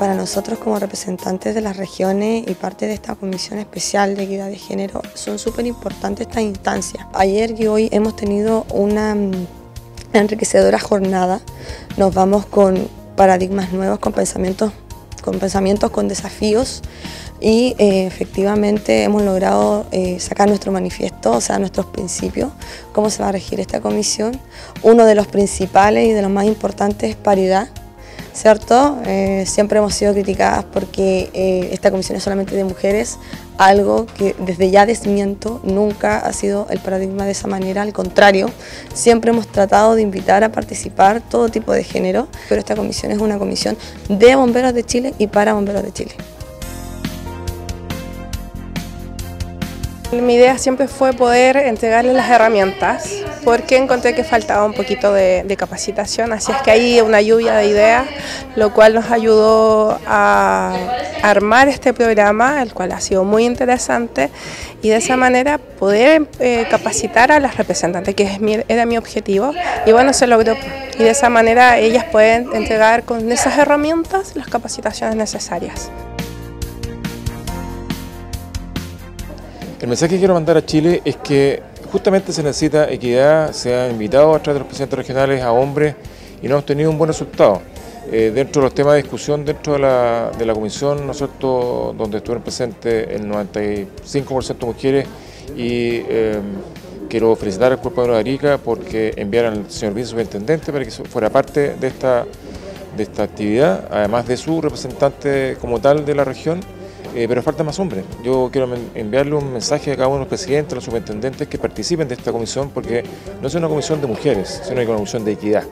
para nosotros como representantes de las regiones y parte de esta Comisión Especial de Equidad de Género son súper importantes estas instancias. Ayer y hoy hemos tenido una mm, enriquecedora jornada, nos vamos con paradigmas nuevos, con pensamientos, con, pensamientos, con desafíos y eh, efectivamente hemos logrado eh, sacar nuestro manifiesto, o sea, nuestros principios, cómo se va a regir esta comisión. Uno de los principales y de los más importantes es paridad, ¿cierto? Eh, siempre hemos sido criticadas porque eh, esta comisión es solamente de mujeres, algo que desde ya desmiento nunca ha sido el paradigma de esa manera, al contrario, siempre hemos tratado de invitar a participar todo tipo de género, pero esta comisión es una comisión de bomberos de Chile y para bomberos de Chile. Mi idea siempre fue poder entregarles las herramientas porque encontré que faltaba un poquito de, capacitación, así es que hay una lluvia de ideas, lo cual nos ayudó a armar este programa, el cual ha sido muy interesante y de esa manera poder eh, capacitar a las representantes, que era mi objetivo, y bueno, se logró. Y de esa manera ellas pueden entregar con esas herramientas las capacitaciones necesarias. El mensaje que quiero mandar a Chile es que justamente se necesita equidad, se ha invitado a través de los presidentes regionales a hombres y no hemos tenido un buen resultado. Eh, dentro de los temas de discusión dentro de la, de la comisión, nosotros, donde estuvieron presentes el 95% mujeres y eh, quiero felicitar al Cuerpo de Arica porque enviaron al señor vicesuperintendente para que fuera parte de esta, de esta actividad, además de su representante como tal de la región. Eh, pero falta más hombres. Yo quiero enviarle un mensaje a cada uno de los presidentes, a los superintendentes que participen de esta comisión, porque no es una comisión de mujeres, sino una comisión de equidad.